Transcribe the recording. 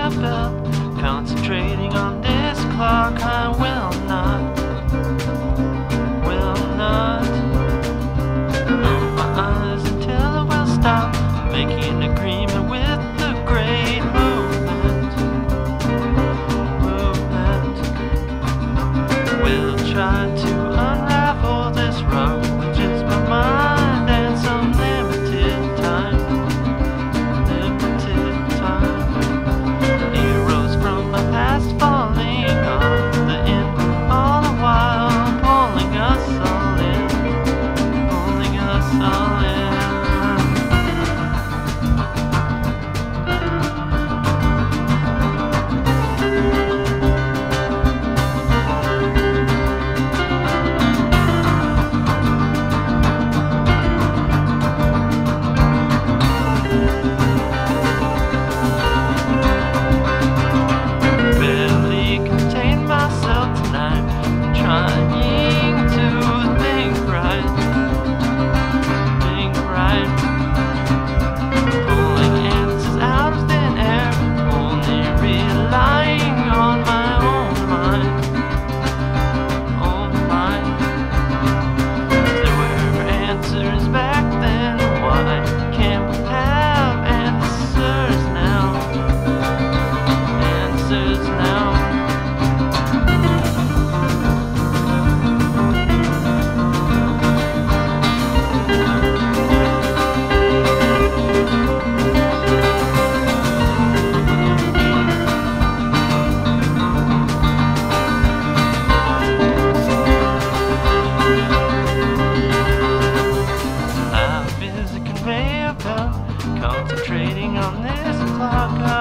conveyor belt. Concentrating on this clock, I will not, will not. move my eyes until I will stop making an agreement. Oh. is now. concentrating on this clock.